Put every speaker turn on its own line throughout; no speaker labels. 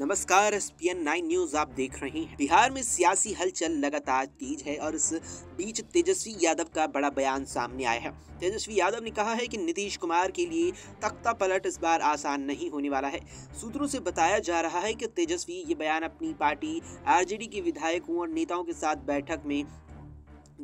नमस्कार S P N nine news आप देख रहे हैं। बिहार में सियासी हलचल लगातार तेज है और इस बीच तेजस्वी यादव का बड़ा बयान सामने आया है। तेजस्वी यादव ने कहा है कि नीतीश कुमार के लिए तख्ता पलट इस बार आसान नहीं होने वाला है। सूत्रों से बताया जा रहा है कि तेजस्वी ये बयान अपनी पार्टी, आरजेडी के विधायकों और नेताओं के साथ बैठक में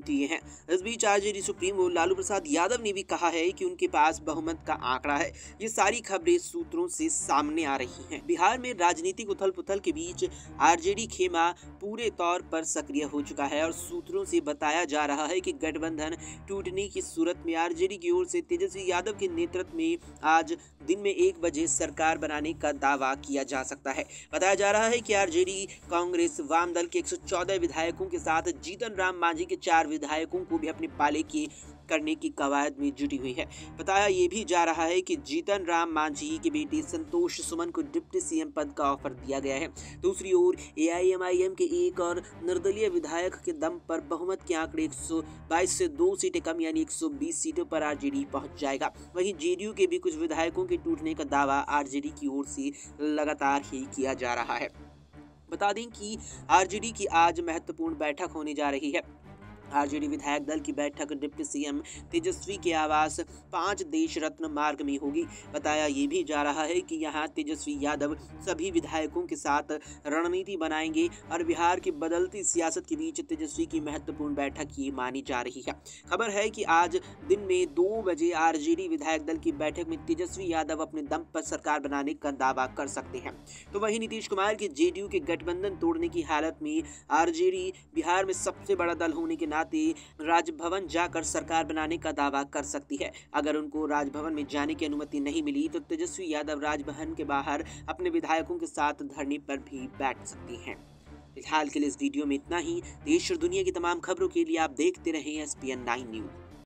दिए हैं। इस बीच आरजेडी सुप्रीमो लालू प्रसाद यादव ने भी कहा है कि उनके पास बहुमत का आंकड़ा है। ये सारी खबरें सूत्रों से सामने आ रही हैं। बिहार में राजनीतिक उथल पुथल के बीच आरजेडी खेमा पूरे तौर पर सक्रिय हो चुका है और सूत्रों से बताया जा रहा है कि गठबंधन टूटने की सूरत में आरजेडी की ओर से तेजस्वी यादव के नेतृत्व में आज दिन में एक बजे सरकार बनाने का दावा किया जा सकता है। बताया जा रहा है कि आरजेडी कांग्रेस वाम दल के 114 विधायकों के साथ जीतन राम मांझी के चार विधायकों को भी अपने पाले की करने की कवायद में जुटी हुई है। बताया ये भी जा रहा है कि जीतन राम मांझी के बेटे संतोष सुमन को डिप्टी सीएम पद का ऑफ़र दिया गया है। दूसरी ओर एआईएमआईएम के एक और निर्दलीय विधायक के दम पर बहुमत के आंकड़े 122 से दो सीटें कम, यानी 120 सीटों पर आरजेडी पहुँच जाएगा। वहीं जेडीयू के भी कुछ विधायकों के टूटने का दावा आरजेडी की ओर से लगातार ही किया जा रहा है। बता दें कि आरजेडी की आज महत्वपूर्ण बैठक होने जा रही है। आरजेडी विधायक दल की बैठक, डिप्टी सीएम तेजस्वी के आवास, पाँच देश रत्न मार्ग में होगी। बताया ये भी जा रहा है कि यहाँ तेजस्वी यादव सभी विधायकों के साथ रणनीति बनाएँगे और बिहार की बदलती सियासत के बीच तेजस्वी की महत्वपूर्ण बैठक ये मानी जा रही है। खबर है कि आज दिन में दो बजे आरजेडी विधायक दल की बैठक में तेजस्वी यादव अपने दम पर सरकार बनाने का दावा कर सकते हैं। तो वही नीतीश कुमार के जेडीयू के गठबंधन तोड़ने की हालत में आरजेडी बिहार में सबसे बड़ा दल होने के नाते राजभवन जाकर सरकार बनाने का दावा कर सकती है। अगर उनको राजभवन में जाने की अनुमति नहीं मिली तो तेजस्वी यादव राजभवन के बाहर अपने विधायकों के साथ धरने पर भी बैठ सकती हैं। फ़िलहाल के लिए इस वीडियो में इतना ही। देश और दुनिया की तमाम खबरों के लिए आप देखते रहें एस पी न्यूज़।